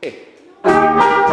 え